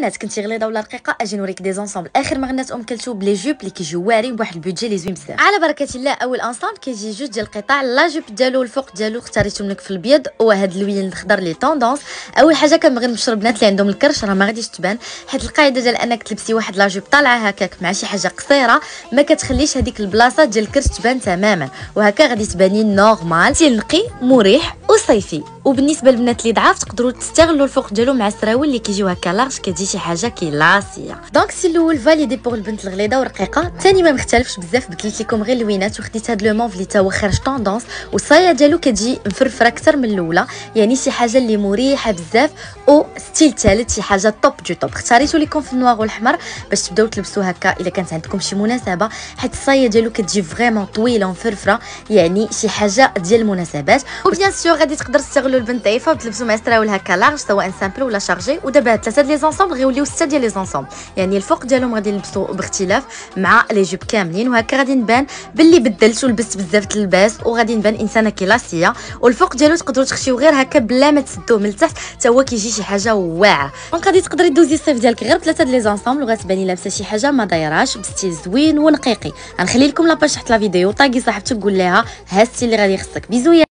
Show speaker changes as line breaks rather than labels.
البنات كنتي غليظه ولا رقيقه أجي نوريك des ensembles آخر ما غنات أم كلثوم ب les jupes اللي كيجيو واعرين بواحد ال budget اللي زوين بزاف على بركة الله أول ensemble كيجي جوج ديال القطع la jupe ديالو الفوق ديالو اختاريتهم لك في الابيض وهاد اللوين الخضر لي tendance أول حاجة كنبغي نبشر البنات اللي عندهم الكرش راه ما غاديش تبان. حيت القاعدة ديال أنك تلبسي واحد la jupe طالعة هكاك مع شي حاجة قصيرة ما كتخليش هذيك البلاصة ديال الكرش تبان تماما. وهكا غادي تباني normal نقي مريح وصيفي. وبالنسبة للبنات اللي ضعاف تقدروا تستغلوا الفوق ديالو مع السراول اللي كيجيو هكا. large كتجي شي حاجة classée donc c'est الأول validé pour البنت الغليظة ورقيقه ثاني ما مختلفش بزاف بدلت لكم غير اللوينات وخديت هاد le mauve اللي تا هو خارج tendance. والصايه ديالو كتجي مفرفره أكثر من الأولى. يعني شي حاجة اللي مريحة بزاف أو style ثالث شي حاجة top du top اختاريتو لكم في النوار والحمر باش تبداو تلبسوا هكا إلا كانت عندكم شي مناسبة. حيت الصايه ديالو كتجي vraiment طويلة ومفرفرة يعني شي حاجة ديال المناسبات. و bien sûr غادي تقدر تستغلوا البنت ضعيفة وتلبسوا مع سراول هكا large سواء simple ولا chargé ودابا ثلاثة les ensembles غيوليو ستة ديال les ensembles يعني الفوق ديالهم غادي نلبسوا باختلاف مع les jupes كاملين. وهكا غادي نبان باللي بدلت ولبست بزاف اللباس وغادي نبان إنسانة classée. والفوق ديالو تقدروا تخشيو غير هكا بلا ما تسدوه من التحت حتى هو كيجي شي حاجة واعرة. donc غادي تقدري دوزي الصيف ديالك غير ثلاثة les ensembles وغتباني لابسة شي حاجة ما دايراش ب style زوين ونقيقي. غنخلي لكم la page تحت la vidéo طاقي صاحبتك قول لها ها ال style اللي غادي يخصك. bisous